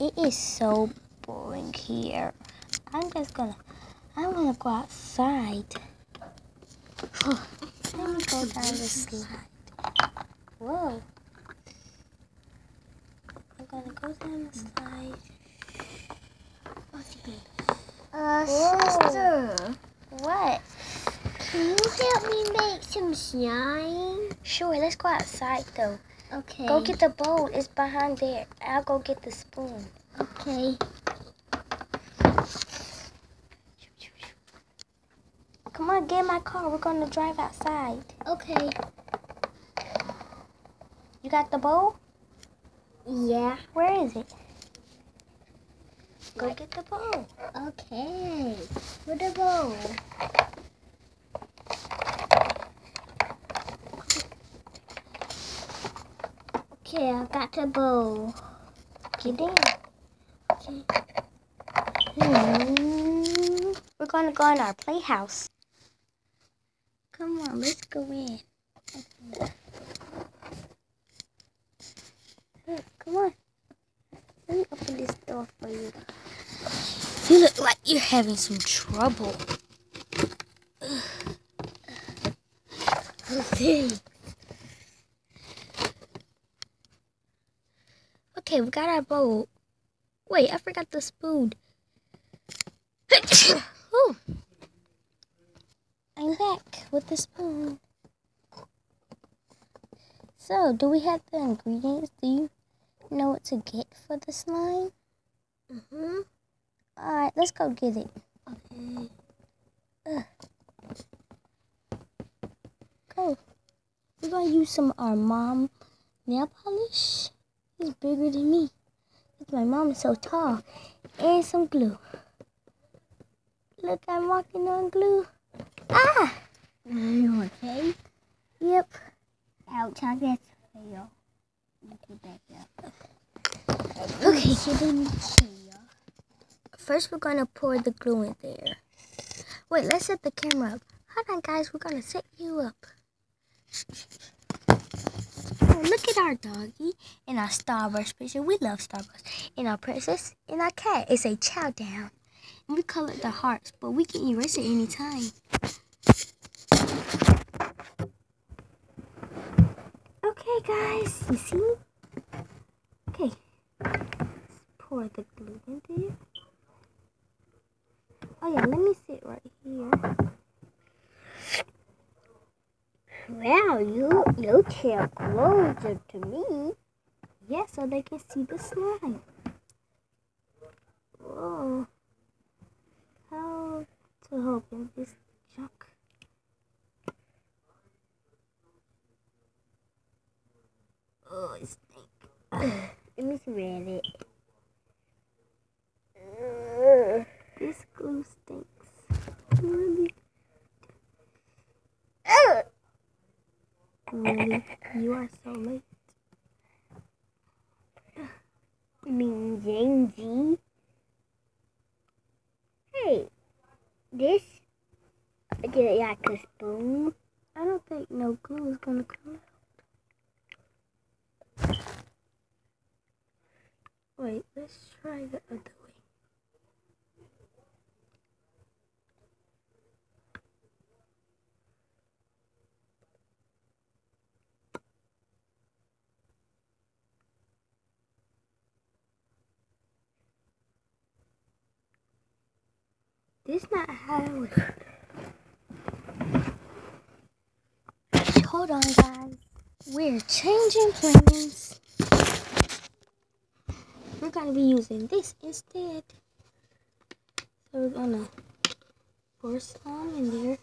it is so boring here. I'm just gonna, I wanna go outside. Let me go down the slide. Whoa. I'm gonna go down the slide. Uh, Whoa. sister, What? can you help me make some slime? Sure, let's go outside though. Okay. Go get the bowl. It's behind there. I'll go get the spoon. Okay. Come on, get in my car. We're gonna drive outside. Okay. You got the bowl? Yeah. Where is it? Go get the bowl. Okay. With the bowl. Okay, I got the bowl. Get in. Okay. Hmm. We're gonna go in our playhouse. Come on, let's go in. Come on. Let me open this door for you. You look like you're having some trouble. Okay. Okay, we got our bowl. Wait, I forgot the spoon. Ooh. I'm back with the spoon. So, do we have the ingredients? Do you know what to get for the slime? Mm-hmm. Alright, let's go get it. Okay. Go. We're gonna use some of our mom nail polish. It's bigger than me. my mom is so tall. And some glue. Look, I'm walking on glue. Ah! You okay? Yep. Ouch, I guess fail. Okay, back up. Okay. Shouldn't fail. First, we're gonna pour the glue in there. Wait, let's set the camera up. Hold on, guys. We're gonna set you up. Oh, look at our doggy and our Starburst picture. We love Starburst. And our princess and our cat. It's a chow down. And we colored the hearts, but we can erase it anytime. Okay, guys. You see? Okay. Let's pour the glue in there. Oh yeah, let me sit right here. Wow, you you chair closer to me. Yeah, so they can see the slime. Whoa. How to open this junk? Oh, it stinks. Let me read it. This glue stinks. You are so late. Mean Jangy. Hey, this is it like a spoon? I don't think no glue is gonna come out. Wait, let's try the other way. This not how it was. Hold on, guys. We're changing plans. We're gonna be using this instead. So we're gonna pour some in there.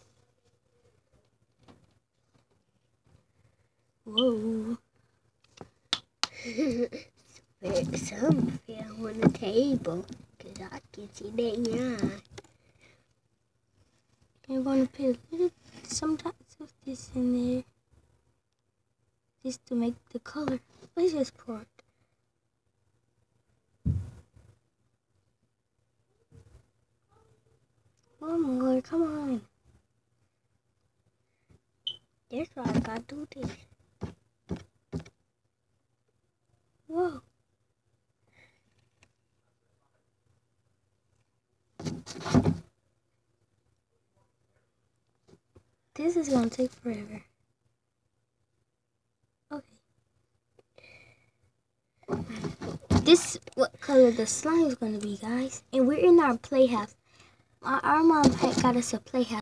Whoa. Some fell on the table. Cause I can see that yeah. You're going to put a little, some dots of this in there. Just to make the color. Let's just pour it. One more, come on. That's why I gotta do this. Whoa. This is gonna take forever. Okay. This what color the slime is gonna be, guys. And we're in our playhouse. Our, our mom had got us a playhouse.